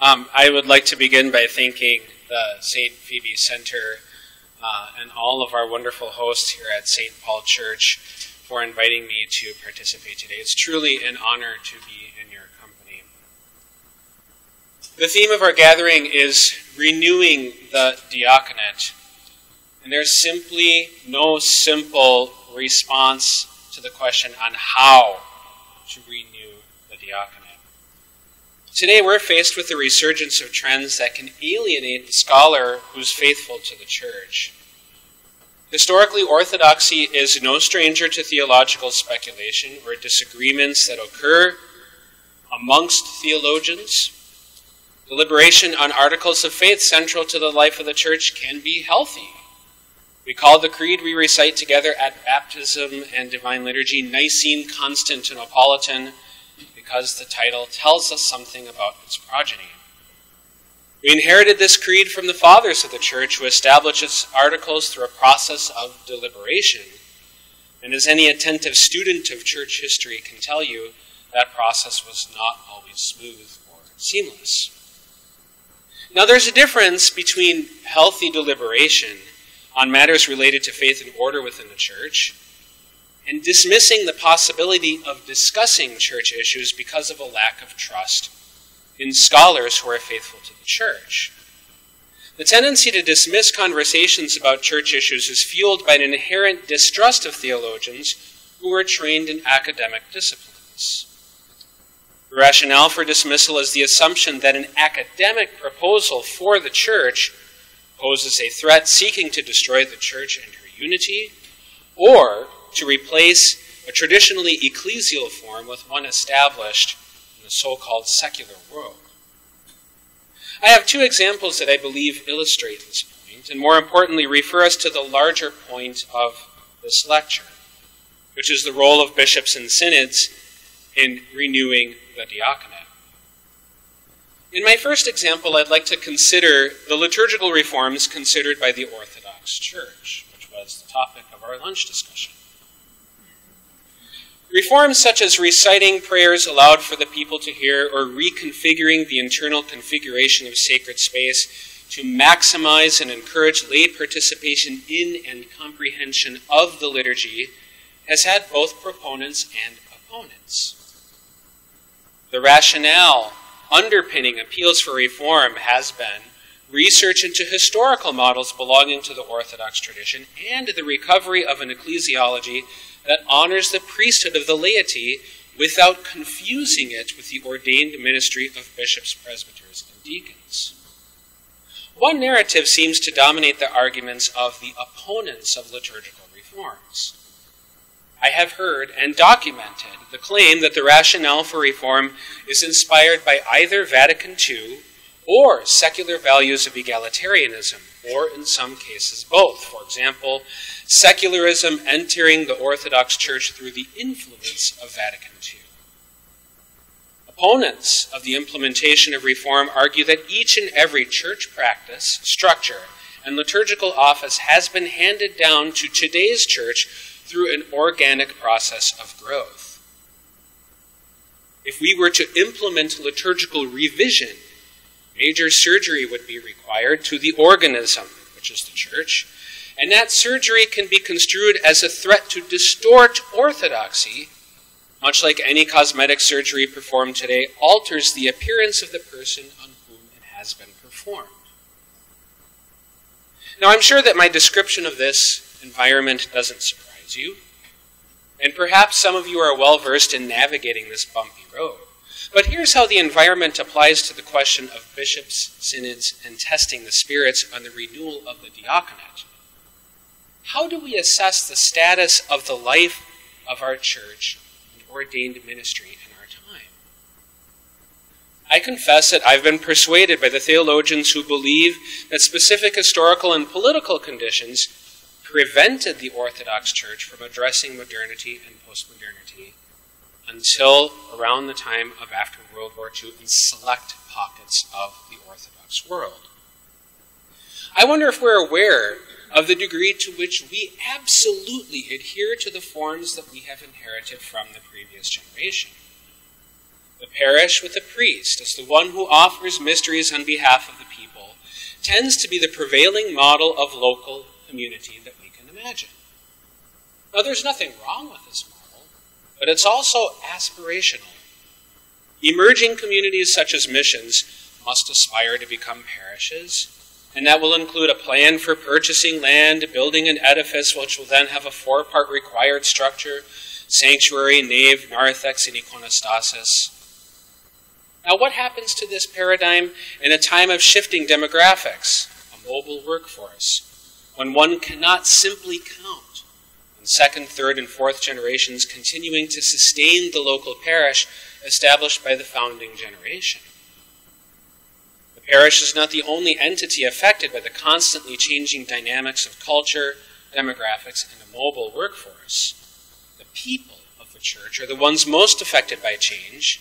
Um, I would like to begin by thanking the St. Phoebe Center uh, and all of our wonderful hosts here at St. Paul Church for inviting me to participate today. It's truly an honor to be in your company. The theme of our gathering is renewing the diaconate. And there's simply no simple response to the question on how to renew the diaconate. Today we're faced with the resurgence of trends that can alienate the scholar who's faithful to the church. Historically, orthodoxy is no stranger to theological speculation or disagreements that occur amongst theologians. Deliberation on articles of faith central to the life of the church can be healthy. We call the creed we recite together at baptism and divine liturgy Nicene Constantinopolitan because the title tells us something about its progeny. We inherited this creed from the fathers of the church who established its articles through a process of deliberation. And as any attentive student of church history can tell you, that process was not always smooth or seamless. Now, there's a difference between healthy deliberation on matters related to faith and order within the church and dismissing the possibility of discussing church issues because of a lack of trust in scholars who are faithful to the church. The tendency to dismiss conversations about church issues is fueled by an inherent distrust of theologians who are trained in academic disciplines. The rationale for dismissal is the assumption that an academic proposal for the church poses a threat seeking to destroy the church and her unity, or to replace a traditionally ecclesial form with one established in the so called secular world. I have two examples that I believe illustrate this point, and more importantly, refer us to the larger point of this lecture, which is the role of bishops and synods in renewing the diaconate. In my first example, I'd like to consider the liturgical reforms considered by the Orthodox Church, which was the topic of our lunch discussion. Reforms such as reciting prayers aloud for the people to hear or reconfiguring the internal configuration of sacred space to maximize and encourage lay participation in and comprehension of the liturgy has had both proponents and opponents. The rationale underpinning appeals for reform has been research into historical models belonging to the Orthodox tradition and the recovery of an ecclesiology that honors the priesthood of the laity without confusing it with the ordained ministry of bishops, presbyters, and deacons. One narrative seems to dominate the arguments of the opponents of liturgical reforms. I have heard and documented the claim that the rationale for reform is inspired by either Vatican II or secular values of egalitarianism, or in some cases both. For example, secularism entering the Orthodox Church through the influence of Vatican II. Opponents of the implementation of reform argue that each and every church practice, structure, and liturgical office has been handed down to today's church through an organic process of growth. If we were to implement liturgical revision, major surgery would be required to the organism, which is the church, and that surgery can be construed as a threat to distort orthodoxy, much like any cosmetic surgery performed today alters the appearance of the person on whom it has been performed. Now, I'm sure that my description of this environment doesn't surprise you, and perhaps some of you are well versed in navigating this bumpy road. But here's how the environment applies to the question of bishops, synods, and testing the spirits on the renewal of the diaconate how do we assess the status of the life of our church and ordained ministry in our time? I confess that I've been persuaded by the theologians who believe that specific historical and political conditions prevented the Orthodox Church from addressing modernity and postmodernity until around the time of after World War II in select pockets of the Orthodox world. I wonder if we're aware of the degree to which we absolutely adhere to the forms that we have inherited from the previous generation. The parish with a priest as the one who offers mysteries on behalf of the people tends to be the prevailing model of local community that we can imagine. Now, there's nothing wrong with this model, but it's also aspirational. Emerging communities such as missions must aspire to become parishes, and that will include a plan for purchasing land, building an edifice, which will then have a four part required structure sanctuary, nave, narthex, and iconostasis. Now, what happens to this paradigm in a time of shifting demographics, a mobile workforce, when one cannot simply count second, third, and fourth generations continuing to sustain the local parish established by the founding generation? The parish is not the only entity affected by the constantly changing dynamics of culture, demographics, and a mobile workforce. The people of the church are the ones most affected by change,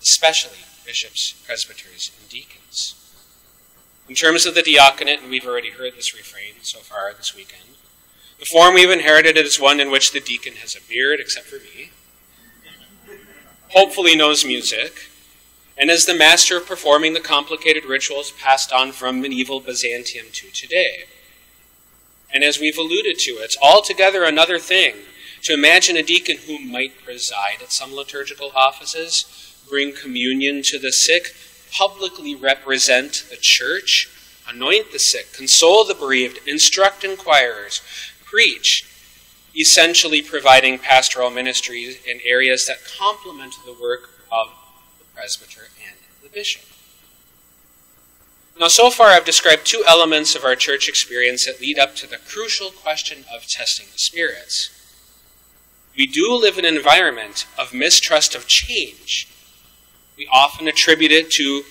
especially bishops, presbyters, and deacons. In terms of the diaconate, and we've already heard this refrain so far this weekend, the form we've inherited is one in which the deacon has a beard, except for me, hopefully knows music, and is the master of performing the complicated rituals passed on from medieval Byzantium to today. And as we've alluded to, it's altogether another thing to imagine a deacon who might preside at some liturgical offices, bring communion to the sick, publicly represent the church, anoint the sick, console the bereaved, instruct inquirers, preach, essentially providing pastoral ministries in areas that complement the work of the presbyter and the bishop. Now, so far I've described two elements of our church experience that lead up to the crucial question of testing the spirits. We do live in an environment of mistrust of change. We often attribute it to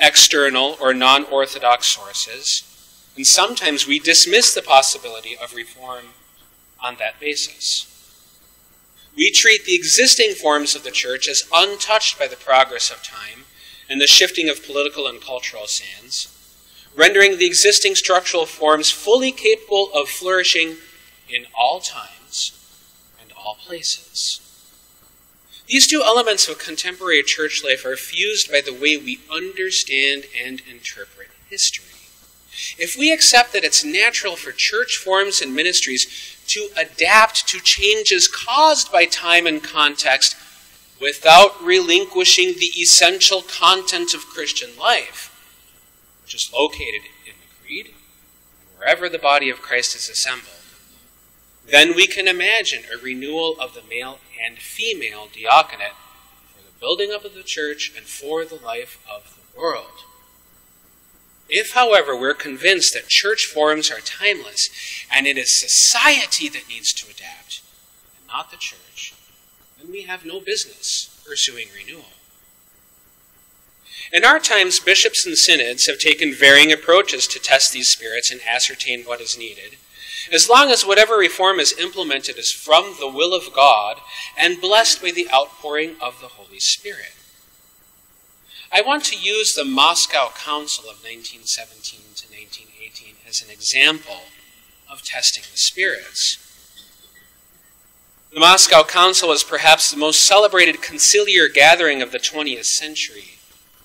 external or non orthodox sources, and sometimes we dismiss the possibility of reform on that basis. We treat the existing forms of the church as untouched by the progress of time and the shifting of political and cultural sands, rendering the existing structural forms fully capable of flourishing in all times and all places. These two elements of contemporary church life are fused by the way we understand and interpret history. If we accept that it's natural for church forms and ministries to adapt to changes caused by time and context without relinquishing the essential content of Christian life, which is located in the creed wherever the body of Christ is assembled, then we can imagine a renewal of the male and female diaconate for the building up of the church and for the life of the world. If, however, we're convinced that church forms are timeless and it is society that needs to adapt, and not the church, then we have no business pursuing renewal. In our times, bishops and synods have taken varying approaches to test these spirits and ascertain what is needed, as long as whatever reform is implemented is from the will of God and blessed by the outpouring of the Holy Spirit. I want to use the Moscow Council of 1917 to 1918 as an example of testing the spirits. The Moscow Council was perhaps the most celebrated conciliar gathering of the 20th century,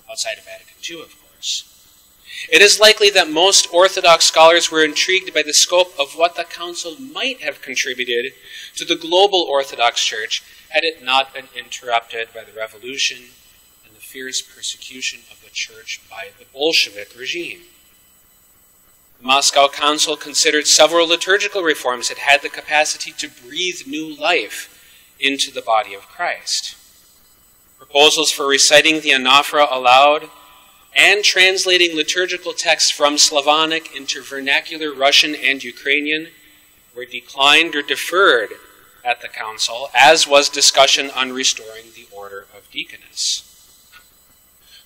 outside of Vatican II, of course. It is likely that most Orthodox scholars were intrigued by the scope of what the Council might have contributed to the global Orthodox Church had it not been interrupted by the Revolution fierce persecution of the church by the Bolshevik regime. The Moscow Council considered several liturgical reforms that had the capacity to breathe new life into the body of Christ. Proposals for reciting the anaphora aloud and translating liturgical texts from Slavonic into vernacular Russian and Ukrainian were declined or deferred at the council, as was discussion on restoring the order of deaconess.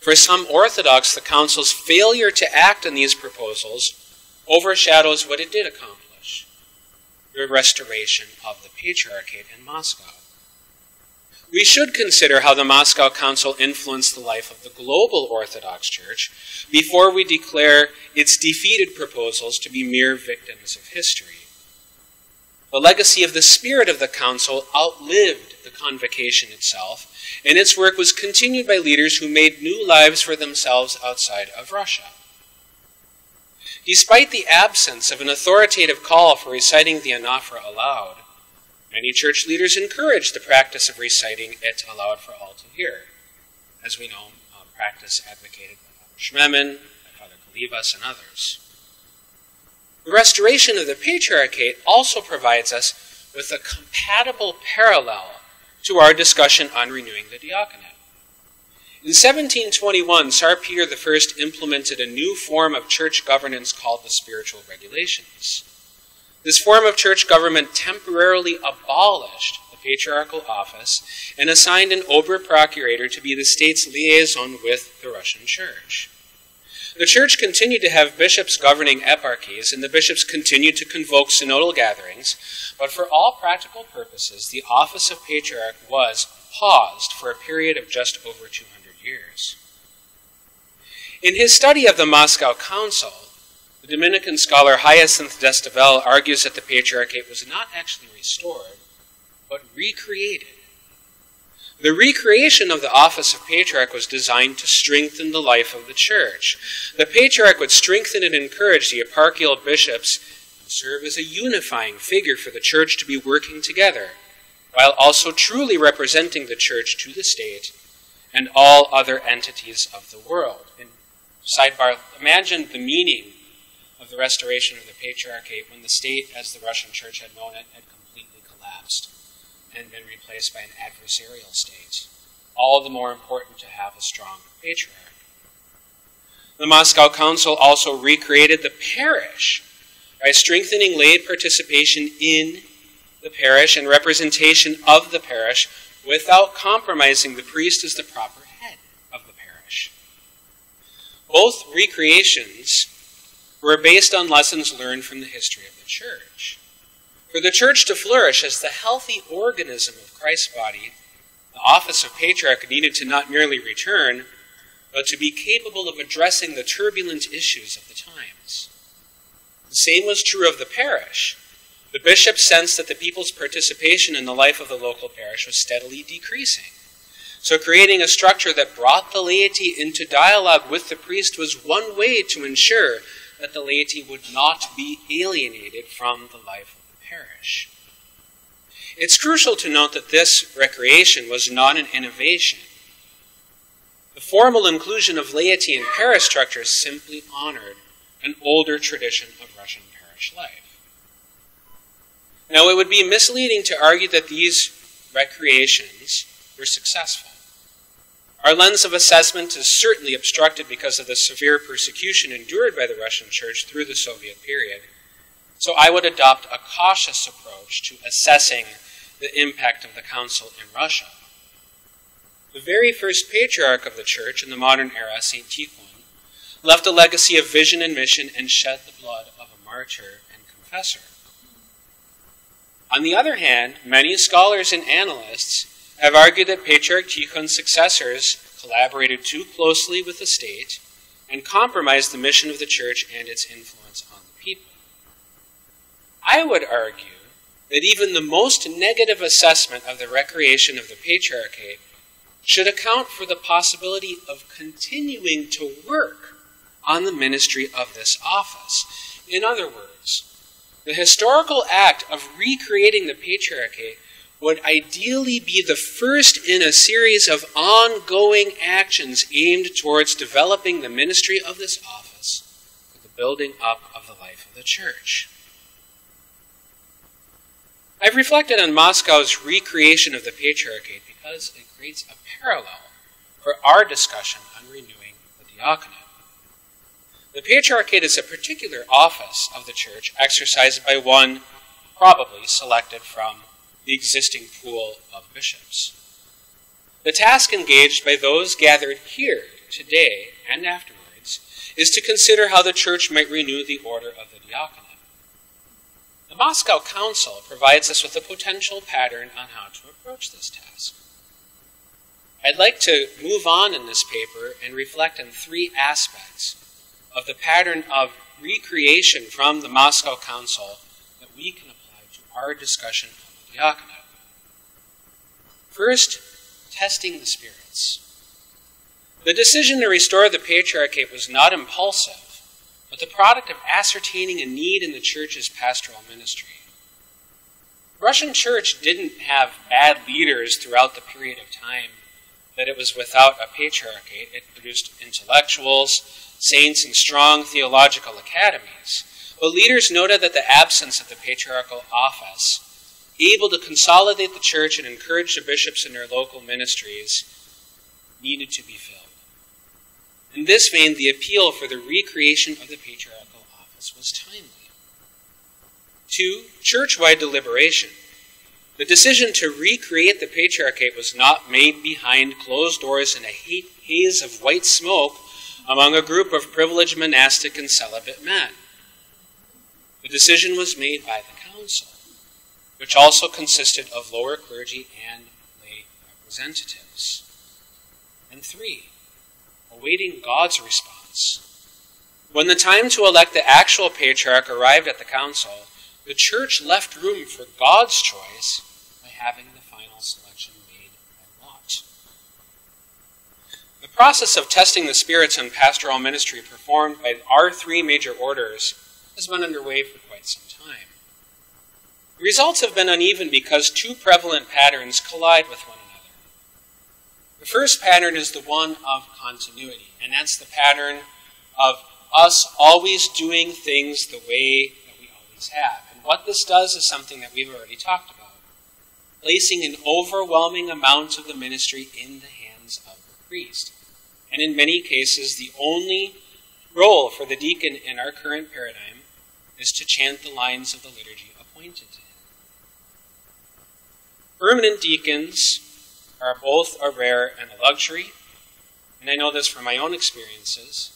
For some Orthodox, the Council's failure to act on these proposals overshadows what it did accomplish the restoration of the Patriarchate in Moscow. We should consider how the Moscow Council influenced the life of the global Orthodox Church before we declare its defeated proposals to be mere victims of history. The legacy of the spirit of the Council outlived the convocation itself and its work was continued by leaders who made new lives for themselves outside of Russia. Despite the absence of an authoritative call for reciting the Anaphora aloud, many church leaders encouraged the practice of reciting it aloud for all to hear. As we know, um, practice advocated by Father Schmemann, by Father Calivas, and others. The restoration of the Patriarchate also provides us with a compatible parallel to our discussion on renewing the diaconate. In 1721, Tsar Peter I implemented a new form of church governance called the Spiritual Regulations. This form of church government temporarily abolished the patriarchal office and assigned an oberprocurator to be the state's liaison with the Russian Church. The Church continued to have bishops governing eparchies, and the bishops continued to convoke synodal gatherings, but for all practical purposes, the office of patriarch was paused for a period of just over 200 years. In his study of the Moscow Council, the Dominican scholar Hyacinth Destivelle argues that the Patriarchate was not actually restored, but recreated. The recreation of the office of patriarch was designed to strengthen the life of the church. The patriarch would strengthen and encourage the eparchial bishops and serve as a unifying figure for the church to be working together, while also truly representing the church to the state and all other entities of the world. And sidebar, imagine the meaning of the restoration of the Patriarchate when the state, as the Russian Church had known it, had completely collapsed and been replaced by an adversarial state. All the more important to have a strong patriarch. The Moscow Council also recreated the parish by strengthening lay participation in the parish and representation of the parish without compromising the priest as the proper head of the parish. Both recreations were based on lessons learned from the history of the church. For the church to flourish as the healthy organism of Christ's body, the office of patriarch needed to not merely return, but to be capable of addressing the turbulent issues of the times. The same was true of the parish. The bishop sensed that the people's participation in the life of the local parish was steadily decreasing. So, creating a structure that brought the laity into dialogue with the priest was one way to ensure that the laity would not be alienated from the life parish. It's crucial to note that this recreation was not an innovation. The formal inclusion of laity in parish structures simply honored an older tradition of Russian parish life. Now, it would be misleading to argue that these recreations were successful. Our lens of assessment is certainly obstructed because of the severe persecution endured by the Russian Church through the Soviet period. So I would adopt a cautious approach to assessing the impact of the Council in Russia. The very first patriarch of the Church in the modern era, St. Tikhon, left a legacy of vision and mission and shed the blood of a martyr and confessor. On the other hand, many scholars and analysts have argued that Patriarch Tikhon's successors collaborated too closely with the state and compromised the mission of the church and its influence on the people. I would argue that even the most negative assessment of the recreation of the Patriarchate should account for the possibility of continuing to work on the ministry of this office. In other words, the historical act of recreating the Patriarchate would ideally be the first in a series of ongoing actions aimed towards developing the ministry of this office for the building up of the life of the church. I've reflected on Moscow's recreation of the Patriarchate because it creates a parallel for our discussion on renewing the diaconate. The Patriarchate is a particular office of the Church exercised by one probably selected from the existing pool of bishops. The task engaged by those gathered here today and afterwards is to consider how the Church might renew the order of the diaconate. The Moscow Council provides us with a potential pattern on how to approach this task. I'd like to move on in this paper and reflect on three aspects of the pattern of recreation from the Moscow Council that we can apply to our discussion on the diaconate. First, testing the spirits. The decision to restore the patriarchate was not impulsive, but the product of ascertaining a need in the church's pastoral ministry. The Russian church didn't have bad leaders throughout the period of time that it was without a patriarchate. It produced intellectuals, saints, and strong theological academies. But leaders noted that the absence of the patriarchal office, able to consolidate the church and encourage the bishops in their local ministries, needed to be filled. In this vein, the appeal for the recreation of the patriarchal office was timely. Two, church wide deliberation. The decision to recreate the patriarchate was not made behind closed doors in a haze of white smoke among a group of privileged monastic and celibate men. The decision was made by the council, which also consisted of lower clergy and lay representatives. And three, awaiting God's response. When the time to elect the actual patriarch arrived at the council, the church left room for God's choice by having the final selection made by lot. The process of testing the spirits in pastoral ministry performed by our three major orders has been underway for quite some time. The results have been uneven because two prevalent patterns collide with one. The first pattern is the one of continuity, and that's the pattern of us always doing things the way that we always have. And what this does is something that we've already talked about placing an overwhelming amount of the ministry in the hands of the priest. And in many cases, the only role for the deacon in our current paradigm is to chant the lines of the liturgy appointed to him. Permanent deacons are both a rare and a luxury, and I know this from my own experiences.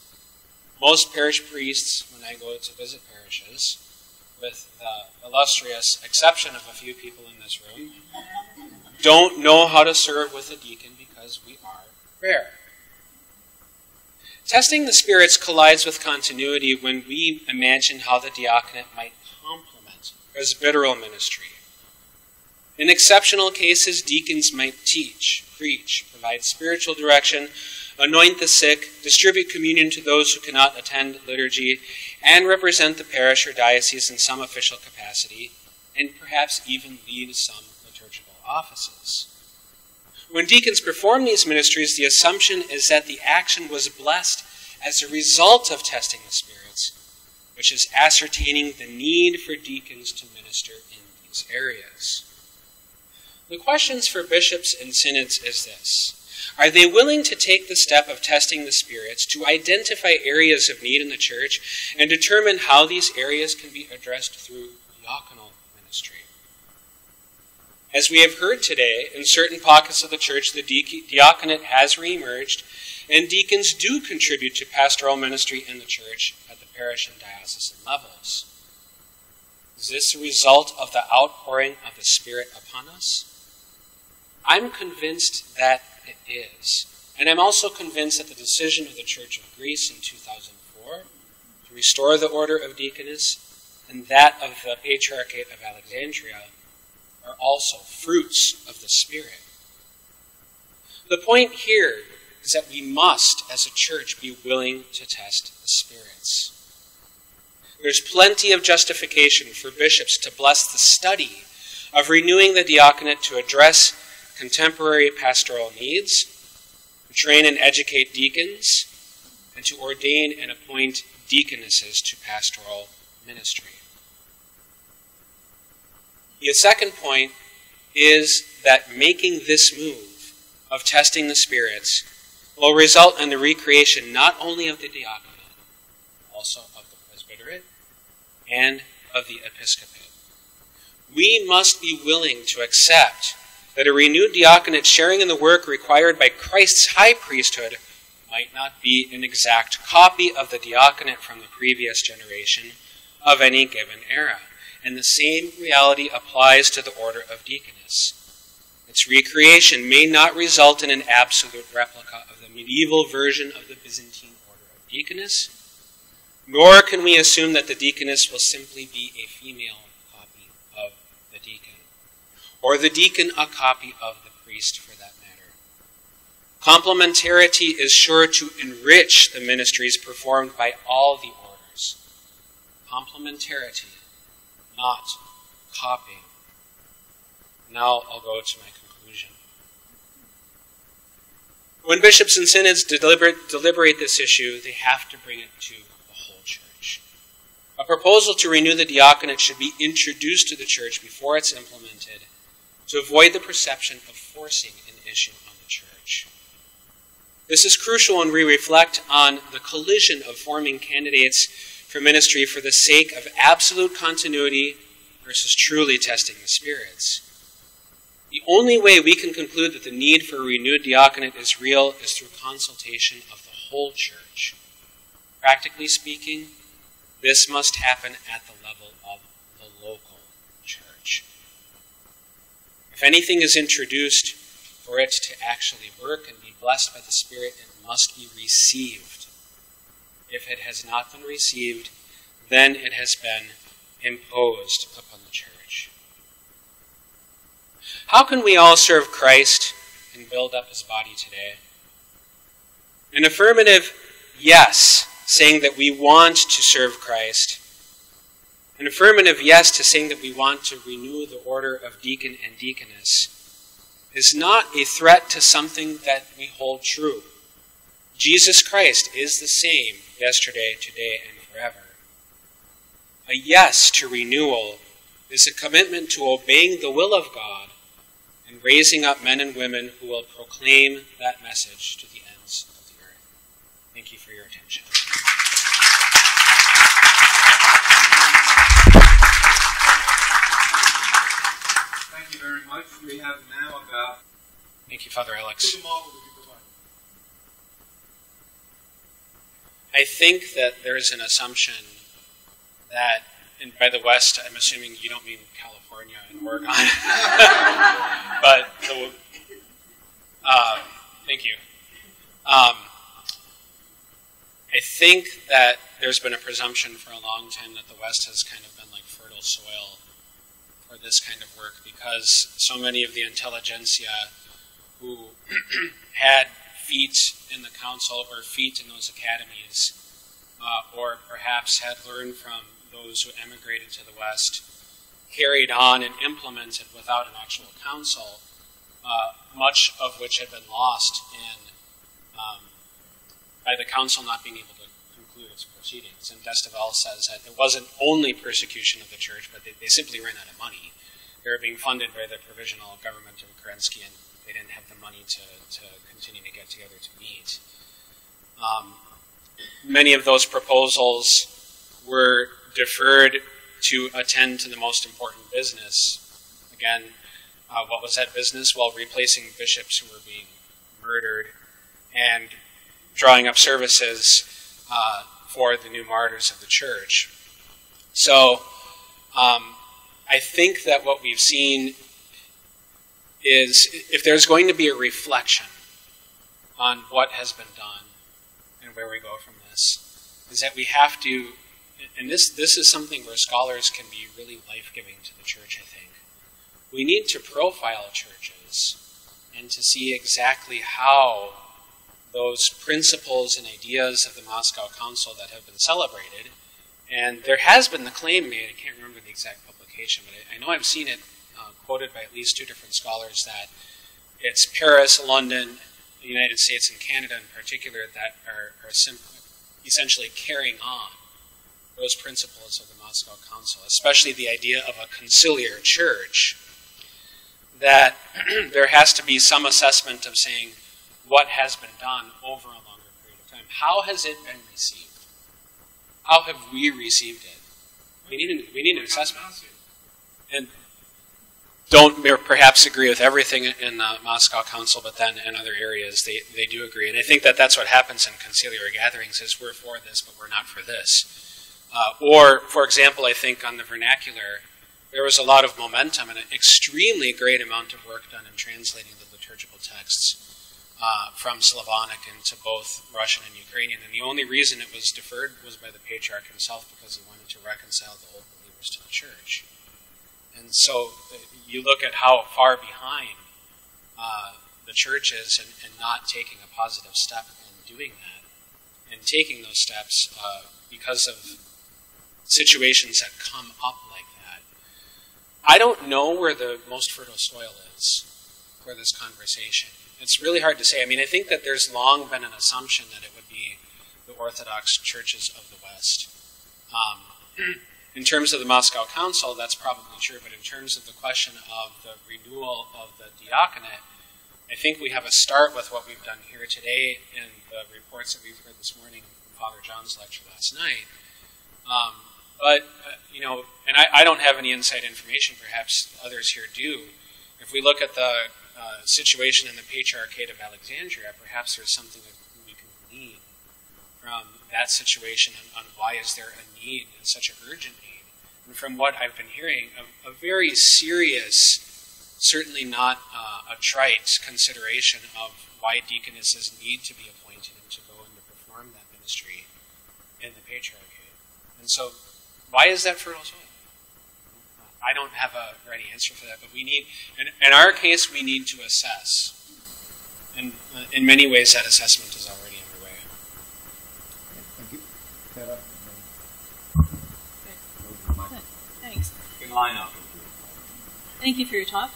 Most parish priests, when I go to visit parishes, with the illustrious exception of a few people in this room, don't know how to serve with a deacon because we are rare. Testing the spirits collides with continuity when we imagine how the diaconate might complement presbyteral ministry. In exceptional cases, deacons might teach, preach, provide spiritual direction, anoint the sick, distribute communion to those who cannot attend liturgy, and represent the parish or diocese in some official capacity, and perhaps even lead some liturgical offices. When deacons perform these ministries, the assumption is that the action was blessed as a result of testing the spirits, which is ascertaining the need for deacons to minister in these areas. The questions for bishops and synods is this. Are they willing to take the step of testing the spirits to identify areas of need in the church and determine how these areas can be addressed through diaconal ministry? As we have heard today, in certain pockets of the church, the diaconate has reemerged, and deacons do contribute to pastoral ministry in the church at the parish and diocesan levels. Is this a result of the outpouring of the Spirit upon us? I'm convinced that it is. And I'm also convinced that the decision of the Church of Greece in 2004 to restore the order of deaconess and that of the Patriarchate of Alexandria are also fruits of the Spirit. The point here is that we must, as a church, be willing to test the spirits. There's plenty of justification for bishops to bless the study of renewing the diaconate to address contemporary pastoral needs, to train and educate deacons, and to ordain and appoint deaconesses to pastoral ministry. The second point is that making this move of testing the spirits will result in the recreation not only of the diaconate, also of the presbyterate and of the episcopate. We must be willing to accept that a renewed diaconate sharing in the work required by Christ's high priesthood might not be an exact copy of the diaconate from the previous generation of any given era and the same reality applies to the order of deaconess. Its recreation may not result in an absolute replica of the medieval version of the Byzantine order of deaconess, nor can we assume that the deaconess will simply be a female copy of the deacon, or the deacon a copy of the priest for that matter. Complementarity is sure to enrich the ministries performed by all the orders. Complementarity, not copying. Now I'll go to my conclusion. When bishops and synods deliberate, deliberate this issue, they have to bring it to the whole church. A proposal to renew the diaconate should be introduced to the church before it's implemented to avoid the perception of forcing an issue on the church. This is crucial when we reflect on the collision of forming candidates for ministry for the sake of absolute continuity versus truly testing the spirits. The only way we can conclude that the need for a renewed diaconate is real is through consultation of the whole church. Practically speaking, this must happen at the level of the local church. If anything is introduced for it to actually work and be blessed by the Spirit, it must be received. If it has not been received, then it has been imposed upon the church. How can we all serve Christ and build up his body today? An affirmative yes, saying that we want to serve Christ. An affirmative yes to saying that we want to renew the order of deacon and deaconess is not a threat to something that we hold true. Jesus Christ is the same yesterday, today, and forever. A yes to renewal is a commitment to obeying the will of God and raising up men and women who will proclaim that message to the ends of the earth. Thank you for your attention. Thank you very much. We have now about Thank you, Father Alex. the model that you provide. I think that there's an assumption that, and by the West, I'm assuming you don't mean California and Oregon, but the, uh, thank you. Um, I think that there's been a presumption for a long time that the West has kind of been like fertile soil for this kind of work because so many of the intelligentsia who had feet in the council or feet in those academies, uh, or perhaps had learned from those who emigrated to the West, carried on and implemented without an actual council, uh, much of which had been lost in um, by the council not being able to conclude its proceedings. And Destivelle says that it wasn't only persecution of the church, but they, they simply ran out of money. They were being funded by the provisional government of Kerensky, and they didn't have the money to, to continue to get together to meet. Um, many of those proposals were deferred to attend to the most important business. Again, uh, what was that business? Well, replacing bishops who were being murdered and drawing up services uh, for the new martyrs of the church. So, um, I think that what we've seen is if there's going to be a reflection on what has been done and where we go from this, is that we have to, and this, this is something where scholars can be really life giving to the church, I think. We need to profile churches and to see exactly how those principles and ideas of the Moscow Council that have been celebrated, and there has been the claim made, I can't remember the exact publication, but I, I know I've seen it uh, quoted by at least two different scholars that it's Paris, London, the United States, and Canada in particular that are, are essentially carrying on those principles of the Moscow Council, especially the idea of a conciliar church, that there has to be some assessment of saying what has been done over a longer period of time. How has it been received? How have we received it? We need an, we need an assessment. And don't perhaps agree with everything in the Moscow Council, but then in other areas they, they do agree. And I think that that's what happens in conciliary gatherings is we're for this, but we're not for this. Uh, or, for example, I think on the vernacular, there was a lot of momentum and an extremely great amount of work done in translating the liturgical texts uh, from Slavonic into both Russian and Ukrainian. And the only reason it was deferred was by the patriarch himself because he wanted to reconcile the old believers to the church. And so uh, you look at how far behind uh, the churches and, and, not taking a positive step in doing that, and taking those steps uh, because of situations that come up like that. I don't know where the most fertile soil is for this conversation. It's really hard to say. I mean, I think that there's long been an assumption that it would be the Orthodox churches of the West. Um, in terms of the Moscow Council, that's probably true, but in terms of the question of the renewal of the diaconate, I think we have a start with what we've done here today and the reports that we've heard this morning from Father John's lecture last night. Um, but, uh, you know, and I, I, don't have any inside information, perhaps others here do. If we look at the uh, situation in the Patriarchate of Alexandria, perhaps there's something that we can glean from that situation and on why is there a need, and such an urgent need. And from what I've been hearing, a, a very serious, certainly not uh, a trite consideration of why deaconesses need to be appointed and to go and to perform that ministry in the Patriarchate. And so, why is that fertile soil? I don't have a ready answer for that, but we need, in, in our case, we need to assess. And uh, in many ways, that assessment is already underway. Thank you. Thanks. line up. Thank you for your talk.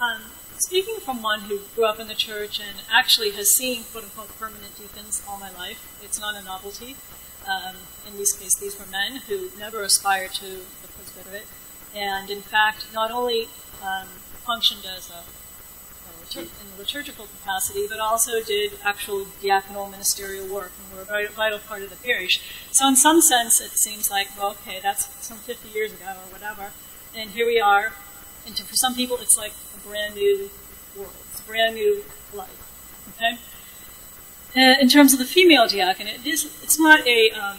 Um, speaking from one who grew up in the church and actually has seen quote unquote permanent deacons all my life, it's not a novelty. Um, in this case, these were men who never aspired to the presbyterate, and in fact, not only um, functioned as a in the liturgical capacity, but also did actual diaconal ministerial work and were a vital part of the parish. So, in some sense, it seems like, well, okay, that's some 50 years ago or whatever, and here we are. And to, for some people, it's like a brand new world, it's a brand new life. Okay. Uh, in terms of the female diaconate, it is, it's not a, um,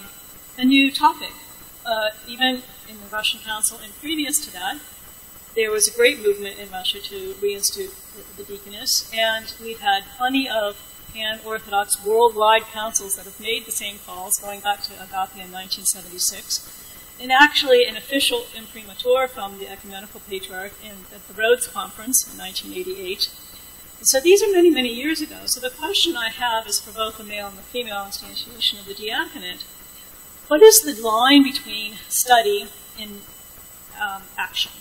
a new topic. Uh, even in the Russian Council and previous to that, there was a great movement in Russia to reinstitute the, deaconess, and we've had plenty of pan-Orthodox worldwide councils that have made the same calls, going back to Agapia in 1976. And actually, an official imprimatur from the Ecumenical Patriarch in, at the Rhodes Conference in 1988. And so these are many, many years ago. So the question I have is for both the male and the female instantiation of the diaconate. What is the line between study and um, action?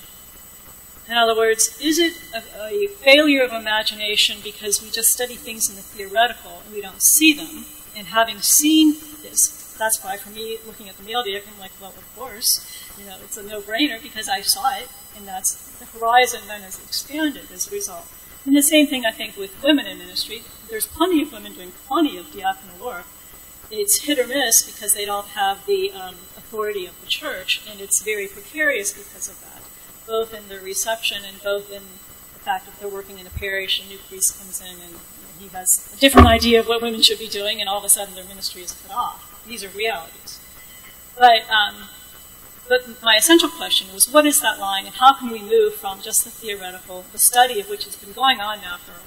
In other words, is it a, a, failure of imagination because we just study things in the theoretical and we don't see them? And having seen this, that's why for me, looking at the male diac, I'm like, well, of course, you know, it's a no-brainer because I saw it, and that's the horizon then is expanded as a result. And the same thing, I think, with women in ministry. There's plenty of women doing plenty of diaconal work. It's hit or miss because they don't have the um, authority of the church, and it's very precarious because of that both in the reception and both in the fact that they're working in a parish, a new priest comes in and he has a different idea of what women should be doing, and all of a sudden their ministry is cut off. These are realities. But, um, but my essential question was, what is that line, and how can we move from just the theoretical, the study of which has been going on now for,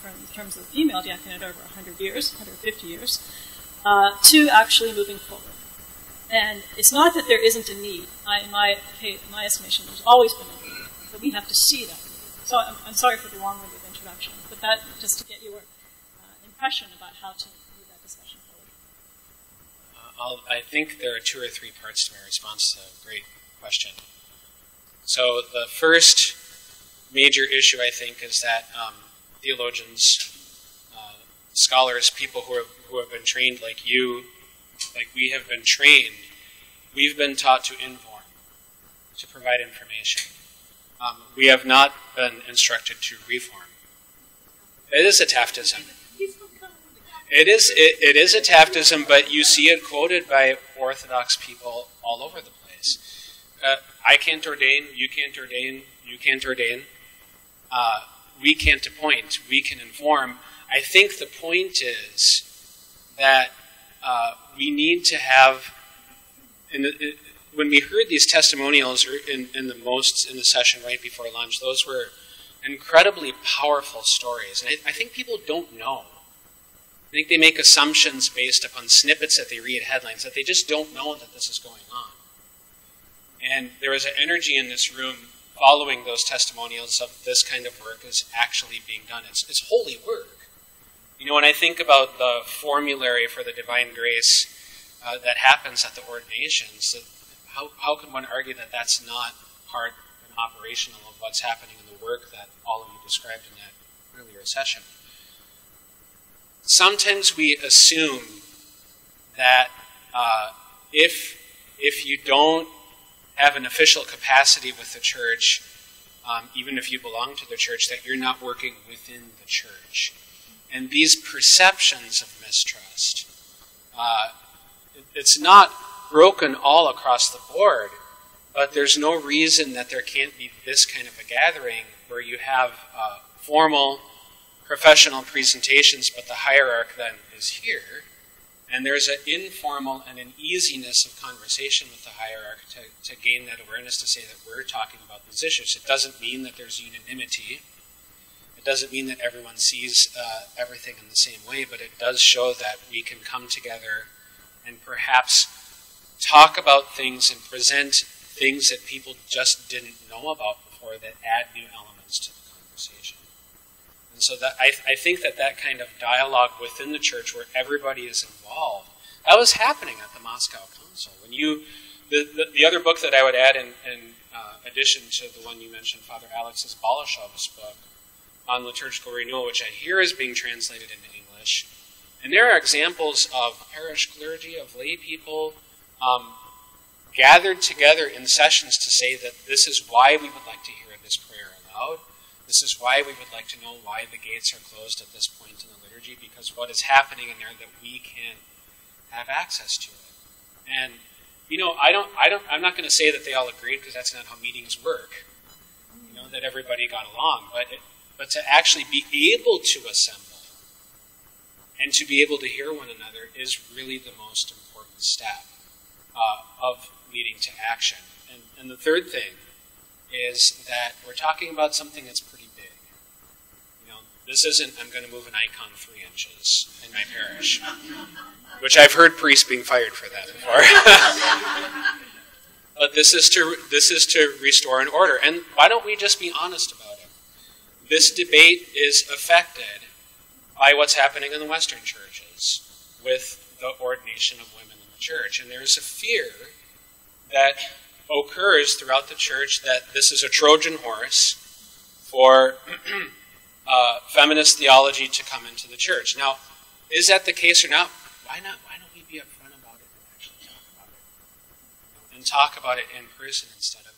for in terms of female diaconate over 100 years, 150 years, uh, to actually moving forward? And it's not that there isn't a need. I, in my, my estimation, there's always been a need, but we have to see that. So I'm, I'm sorry for the long-winded introduction, but that just to get your uh, impression about how to move that discussion forward. Uh, I think there are two or three parts to my response to a great question. So the first major issue, I think, is that um, theologians, uh, scholars, people who, who have been trained like you like we have been trained, we've been taught to inform, to provide information. Um, we have not been instructed to reform. It is a Taftism. It is it, it is a Taftism, but you see it quoted by Orthodox people all over the place. Uh, I can't ordain, you can't ordain, you can't ordain. Uh, we can't appoint, we can inform. I think the point is that uh, we need to have, when we heard these testimonials in, in the most in the session right before lunch, those were incredibly powerful stories. And I, I think people don't know. I think they make assumptions based upon snippets that they read headlines that they just don't know that this is going on. And there was an energy in this room following those testimonials of this kind of work is actually being done. It's, it's holy work. You know, when I think about the formulary for the divine grace uh, that happens at the ordinations, how, how can one argue that that's not part and operational of what's happening in the work that all of you described in that earlier session? Sometimes we assume that uh, if if you don't have an official capacity with the church, um, even if you belong to the church, that you're not working within the church. And these perceptions of mistrust, uh, it's not broken all across the board, but there's no reason that there can't be this kind of a gathering where you have uh, formal professional presentations, but the hierarch then is here and there's an informal and an easiness of conversation with the hierarch to, to gain that awareness to say that we're talking about these issues. It doesn't mean that there's unanimity. It doesn't mean that everyone sees uh, everything in the same way, but it does show that we can come together and perhaps talk about things and present things that people just didn't know about before that add new elements to the conversation. And so that I, I think that that kind of dialogue within the church where everybody is involved, that was happening at the Moscow Council. When you, the, the, the other book that I would add in, in uh, addition to the one you mentioned, Father Alex's Balashev's book on liturgical renewal, which I hear is being translated into English. And there are examples of parish clergy, of lay people, um, gathered together in sessions to say that this is why we would like to hear this prayer aloud. This is why we would like to know why the gates are closed at this point in the liturgy, because what is happening in there that we can have access to it. And you know, I don't, I don't, I'm not going to say that they all agreed because that's not how meetings work. You know, that everybody got along, but it, but to actually be able to assemble and to be able to hear one another is really the most important step uh, of leading to action. And, and the third thing is that we're talking about something that's pretty big. You know, this isn't I'm going to move an icon three inches in my parish, which I've heard priests being fired for that before. but this is to this is to restore an order. And why don't we just be honest about it? This debate is affected by what's happening in the Western churches with the ordination of women in the church, and there's a fear that occurs throughout the church that this is a Trojan horse for uh, feminist theology to come into the church. Now, is that the case or not? Why not? Why don't we be upfront about it and actually talk about it? And talk about it in person instead of